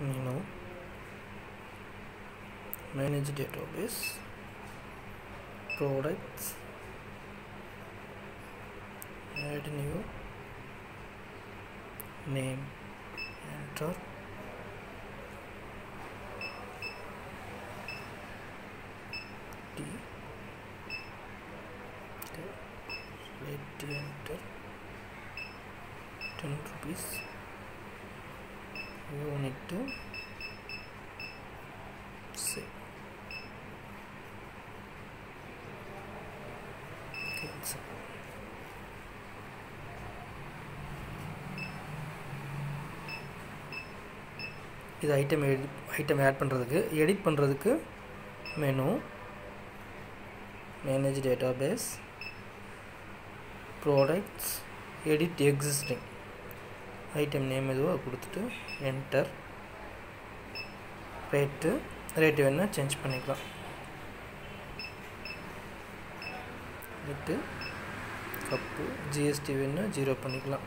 menu manage database products. Add new. Name. Enter. T let enter. 10 rupees you to cancel இது item item add பண்ணுறதுக்கு edit பண்ணுறதுக்கு menu manage database products edit existing item name எதுவோ அதை கொடுத்துட்டு enter rate rate வேணால் change பண்ணிக்கலாம். Rate கப்பு GST வேணால் ஜீரோ பண்ணிக்கலாம்.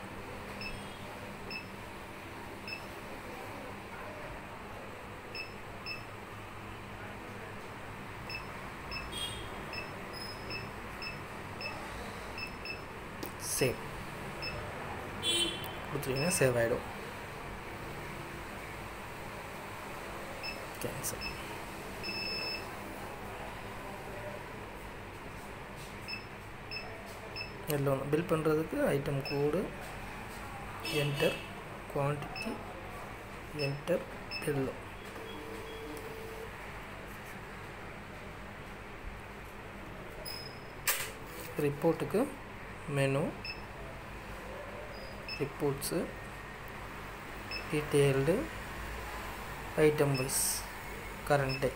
சேவ் கொடுத்துருக்கீங்க சேவ் ஆகிடும் கேன்சல் எல்லாம் பில் பண்ணுறதுக்கு item code enter quantity enter yellow ரிப்போர்ட்டுக்கு menu reports detailed item wise current day